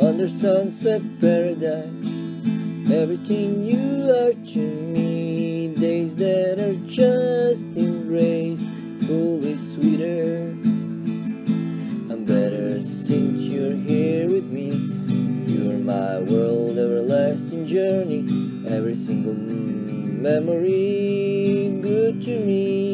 under sunset paradise. Everything you are to me, days that are just embrace, fully sweeter. I'm better since you're here with me. You're my world, everlasting journey. Every single memory good to me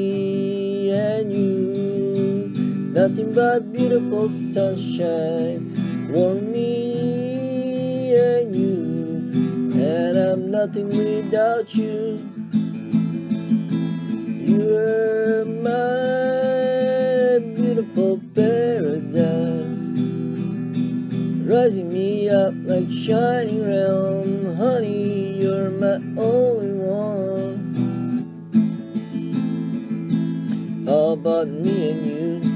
Nothing but beautiful sunshine warm me and you. And I'm nothing without you. You're my beautiful paradise, rising me up like shining realm. Honey, you're my only one. How about me and you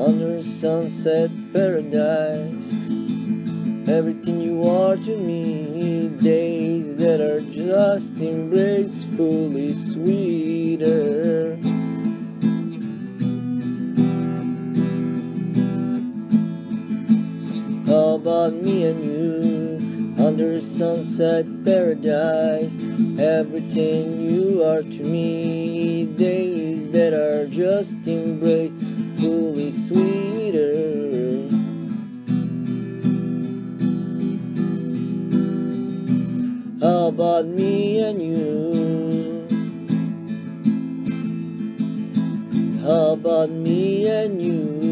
under sunset paradise? Everything you are to me, days that are just embrace fully sweeter. How about me and you under sunset paradise? Everything you are to me, days that are just embrace fully sweeter. How about me and you? How about me and you?